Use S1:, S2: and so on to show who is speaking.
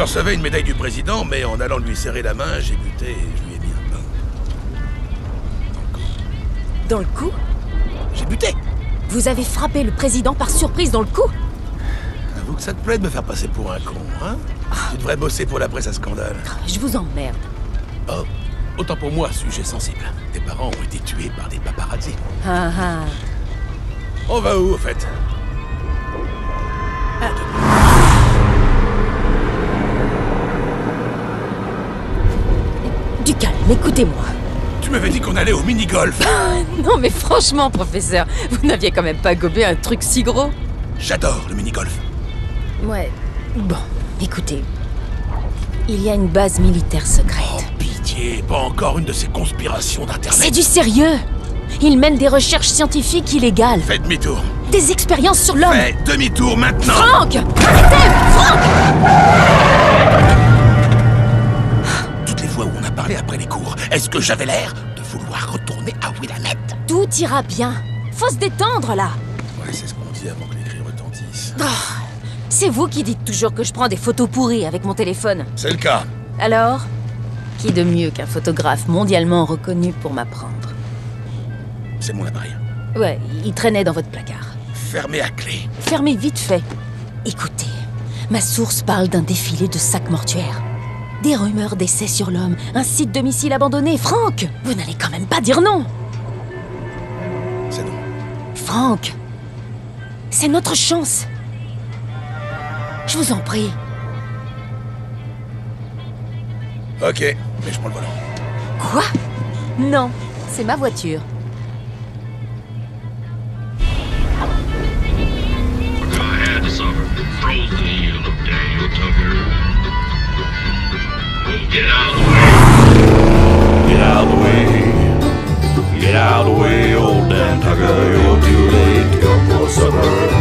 S1: Je recevais une médaille du président, mais en allant lui serrer la main, j'ai buté et je lui ai mis un pain.
S2: Dans le cou
S1: J'ai buté
S2: Vous avez frappé le président par surprise dans le cou
S1: Avoue que ça te plaît de me faire passer pour un con, hein Tu devrais bosser pour la presse à scandale.
S2: Je vous emmerde.
S1: Oh, autant pour moi, sujet sensible. Tes parents ont été tués par des paparazzi.
S2: Ah ah.
S1: On va où, au fait?
S2: Écoutez-moi.
S1: Tu m'avais dit qu'on allait au mini-golf
S2: Non mais franchement, professeur, vous n'aviez quand même pas gobé un truc si gros
S1: J'adore le mini-golf.
S2: Ouais. Bon, écoutez. Il y a une base militaire secrète.
S1: Oh, pitié, pas encore une de ces conspirations d'Internet.
S2: C'est du sérieux Ils mènent des recherches scientifiques illégales.
S1: Fais demi-tour.
S2: Des expériences sur l'homme.
S1: Fais demi-tour maintenant
S2: Franck
S1: après les cours, est-ce que j'avais l'air de vouloir retourner à Willamette
S2: Tout ira bien. Faut se détendre là.
S1: Ouais, c'est ce qu'on dit avant que les cris retentissent.
S2: Ah, C'est vous qui dites toujours que je prends des photos pourries avec mon téléphone.
S1: C'est le cas.
S2: Alors Qui de mieux qu'un photographe mondialement reconnu pour m'apprendre
S1: C'est mon appareil.
S2: Ouais, il traînait dans votre placard.
S1: Fermé à clé.
S2: Fermez vite fait. Écoutez, ma source parle d'un défilé de sacs mortuaires. Des rumeurs d'essais sur l'homme, un site de missiles abandonné. Franck Vous n'allez quand même pas dire non
S1: C'est non.
S2: Franck C'est notre chance Je vous en prie.
S1: Ok, mais je prends le volant.
S2: Quoi? Non, c'est ma voiture.
S3: Get out of the way.
S4: Get out of the way. Get out of the way, old Dan Tucker. You're too late to go for supper.